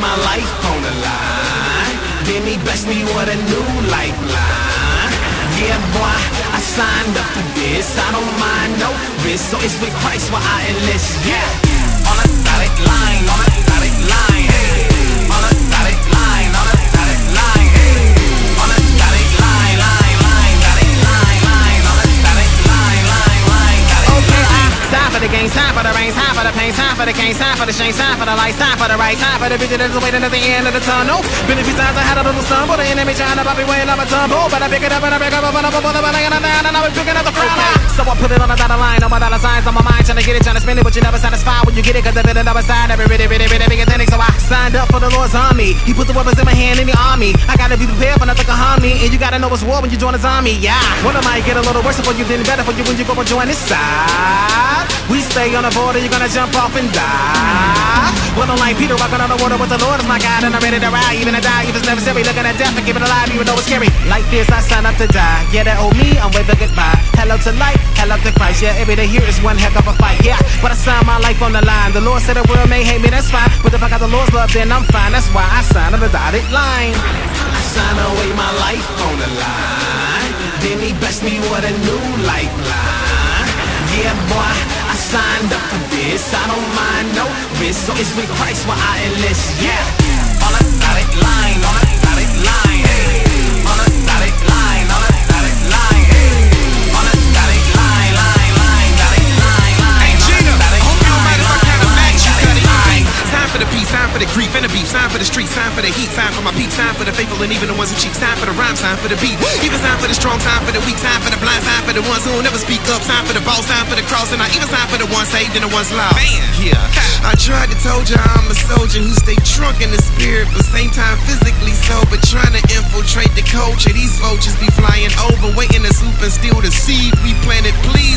my life on the line. Then he blessed me with a new lifeline. Yeah, boy, I signed up for this. I don't mind no risk, so it's with Christ where I enlist. Yeah, on a dotted line, on a time for the games, time for the rains, time for the pain, time for the gains, time for the shame, time for the light, time for the right, time for the vision that's waiting at the end of the tunnel. Been a few times I had a little stumble, the enemy trying to pop me way up a tumble, but I pick it up and I pick up and I pull it up and I it down and I was picking up the crown. So I put it on the dotted line, on my dollar signs, on my mind, trying to get it, trying to spin it, but you never satisfied when you get it, cause the villain never side, every bitty, bitty, bitty, signed up for the Lord's army. He put the weapons in my hand in the army. I gotta be prepared for nothing can harm me, and you gotta know it's war when you join his army, yeah. One of might get a little worse for you, then better for you when you go and join this side. We stay on the border, you're gonna jump off and die. Well, I'm like Peter walking on the water with the Lord is my God, and I'm ready to ride, even to die. If it's necessary, looking at death and keeping alive, even though it's scary. Like this, I sign up to die. Yeah, that old me, I'm waving goodbye. Hello to life, hello to Christ. Yeah, every day here is one heck of a fight. Yeah, but I sign life on the line. The Lord said the world may hate me, that's fine. But if I got the Lord's love, then I'm fine. That's why I sign on the dotted line. I sign away my life on the line. Then he blessed me with a new lifeline. Yeah, boy, I signed up for this. I don't mind no risk, so it's with Christ where I enlist. Yeah, on a dotted line, on a for the peace, sign for the grief and the beef, sign for the street, sign for the heat, sign for my peeps, sign for the faithful and even the ones who cheat, sign for the rhyme, sign for the beat, even sign for the strong, sign for the weak, sign for the blind, sign for the ones who never speak up, sign for the boss, sign for the cross, and I even sign for the ones saved and the ones lost. Man, yeah. I tried to told you I'm a soldier who stay drunk in the spirit, but same time physically sober, trying to infiltrate the culture. These vultures be flying over, waiting to swoop and steal the seed we planted. Please,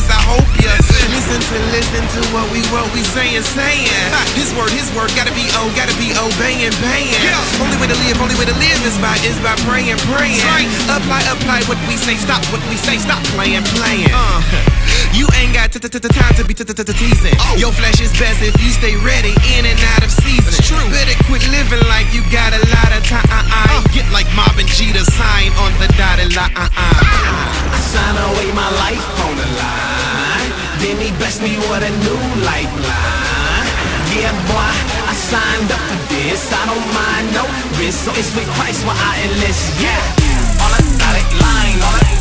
what we saying, saying. His word, his word, gotta be oh, gotta be obeying, baying. Only way to live, only way to live is by is by praying, praying. Apply, apply what we say, stop what we say, stop playing, playing. Uh, you ain't got t- t- t- time to be teasing. Oh. Your flesh is best if you stay ready in and out of season. true. Better quit living like you got a lot of time. Uh, uh, uh. Get like Maub and Geeda sign on the dotted line. I sign away my life on the line. Then he blessed me with a new lifeline. Yeah, boy, I signed up for this. I don't mind no risk, so it's with Christ where I enlist. Yeah, on a dotted line, on a